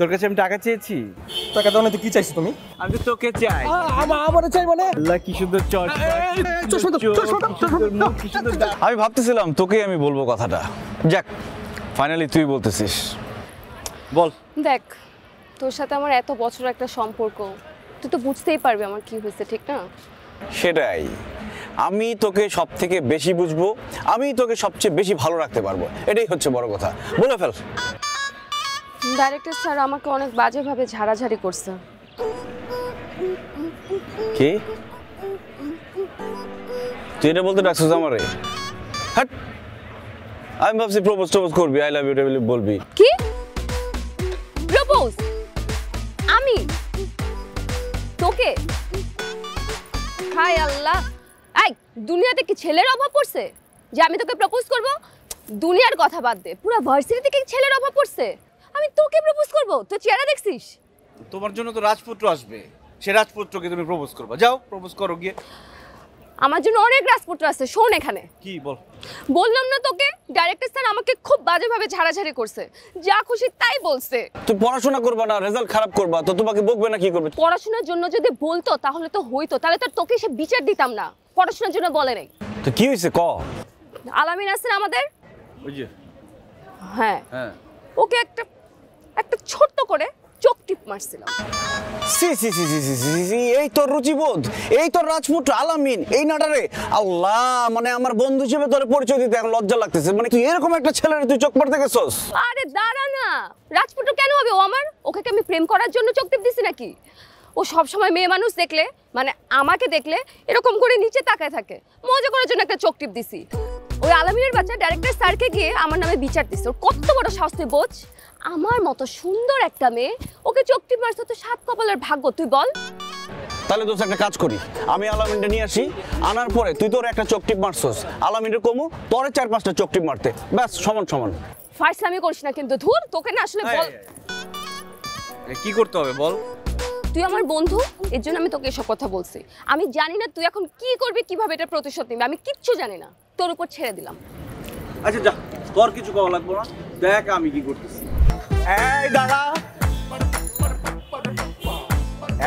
তোর কাছে আমি টাকা চেয়েছি? টাকা দাও না তো কি চাইছো তুমি? আমি তো তোকে চাই। আমার আমার চাই মানে? আল্লাহ কি সুন্দর চশমা চশমা চশমা দাও, চশমা দাও। কি সুন্দর দাঁত। আমি ভাবতেছিলাম তোকেই আমি বলব কথাটা। যাক ফাইনালি তুই বলতেছিস। বল। দেখ তোর সাথে আমার এত বছর একটা সম্পর্ক তুই তো বুঝতেই পারবি আমার কি হয়েছে ঠিক না? সেটাই। আমি তোকে সব থেকে বেশি বুঝব আমি তোকে সবচেয়ে বেশি ভালো রাখতে পারব। এটাই হচ্ছে বড় কথা। বলে ফেল। ডাইরেক্টর স্যার আমাকে অনেক বাজেভাবে ঝাড়াঝাড়ি করছে। কি? তুই এটা বলতে ডাকছিস আমারে? হাট! আমি ভাবছি প্রপোজ টপোজ করবি আই লাভ ইউ টেবিল বলবি। কি? প্রপোজ? আমি? তোকে? হাই আল্লাহ! এই দুনিয়াতে কি ছেলের অভাব পড়ছে? যে আমি তোকে প্রপোজ করব? দুনিয়ার কথা বাদ দে পুরো ভার্সিটিতে কি ছেলের অভাব পড়ছে? আমি তোকে প্রপোজ করব? তুই চেহারা দেখছিস? তোমার জন্য তো রাজপুত্র আসবে। সে রাজপুত্রকে তুমি প্রপোজ করবা। যাও প্রপোজ করো গিয়ে। আমার জন্য অনেক রাজপুত্র আছে শোন এখানে। কি বল। বললাম না তোকে ডাইরেক্টর স্যার আমাকে খুব বাজেভাবে ঝাড়াঝাড়ি করছে। যা খুশি তাই বলছে। তুই পড়াশোনা করবা না রেজাল্ট খারাপ করবা তো তোমাকে বকবে না কি করবে? পড়াশোনার জন্য যদি বলতো তাহলে তো হইতো। তাহলে তো তোকে সে বিচার দিতাম না। পড়াশোনার জন্য বলে নাই। তো কি হয়েছে ক? আলামিন আছেন আমাদের? ওই যে। হ্যাঁ। হ্যাঁ। ওকে একটা একটা ছোট্ট করে চোখ টিপ মারছিলাম সি সি সি সি সি সি এই তোর রুচিবোধ এই তোর রাজপুত্র আলামিন এই নাটারে। আল্লাহ মানে আমার বন্ধু হিসেবে তোর পরিচয় দিতে লজ্জা লাগতেছে। মানে তুই এরকম একটা ছেলের তুই চোখ মারতে গেছস? আরে দাঁড়া না! রাজপুত্র কেন হবে? ও আমার? ওকে কি আমি প্রেম করার জন্য চোখ টিপ দিছি নাকি? ও সব সময় মেয়ে মানুষ দেখলে মানে আমাকে দেখলে এরকম করে নিচে তাকায় থাকে। মজা করার জন্য একটা চোখ টিপ দিছি। ওই আলামিনের বাচ্চা ডাইরেক্টর স্যারকে গিয়ে আমার নামে বিচার দিচ্ছে ওর কত বড় তুই বোঝ? আমার মতো সুন্দর একটা মেয়ে ওকে চোখ টিপ মারছে তো সাত কপালের ভাগ্য তুই বল। তাহলে দোষ একটা কাজ করি। আমি আলামিনটা নিয়ে আসি আনার পরে তুই তোর একটা চোখ টিপ মারছস। আলামিনের কমু তোরে চার পাঁচটা চোখ টিপ মারতে। ব্যাস সমান সমান। ফাইসলামি করিস না কিন্তু ধুর তোকে না আসলে বল। কি করতে হবে বল? তুই আমার বন্ধু এর জন্য আমি তোকে এসব কথা বলছি। আমি জানি না তুই এখন কি করবি কীভাবে এটা প্রতিশোধ নিবি আমি কিচ্ছু জানি না। তোর উপর ছেড়ে দিলাম। আচ্ছা যা তোর কিছু কওয়া লাগবে না। দেখ আমি কি করতেছি।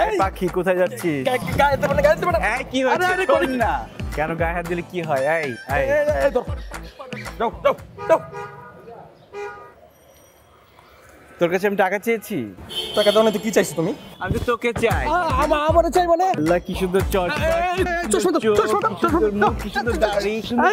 এই পাখি কোথায় যাচ্ছিস? গায়ে দেবে না গায়ে দেবে না। এই কি হচ্ছে আরে, কর না। কেন গায়ে হাত দিলে কি হয়? এই। দাও, দাও, দাও। তোর কাছে আমি টাকা চেয়েছি টাকা দাও না তো কি চাইছো তুমি আমি তো তোকে চাই আমার আমার চাই মানে আল্লাহ কি সুন্দর চশমা চশমা চশমা কি চশমা সুন্দর কি সুন্দর দাড়ি, সুন্দর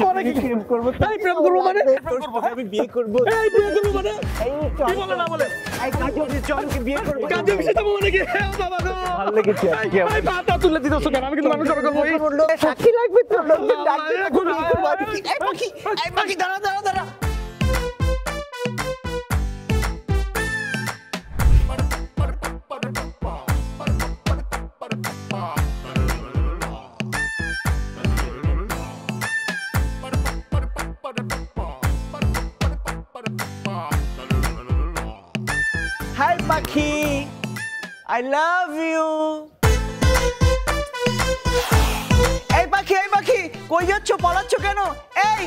সাথে প্রেম করব এই, প্রেম করব মানে? সাথে আমি বিয়ে করব এই, বিয়ে করব মানে? এই কি বলে না বলে? এই কাজে বিয়ে করব কাজে যাব মানে কি? এ, বাবা গো। ভালো লেগেছে আজকে এই, আমার। পা টা তুলে কেন? আমি কিন্তু মানুষ করব। সাক্ষী লাগবে তো এখন করব, কি- এই পাখি এই পাখি দাঁড়া দাঁড়া দাঁড়া পাখি আই লাভ ইউ এই পাখি এই পাখি কই যাচ্ছ পালাচ্ছ কেন? এই!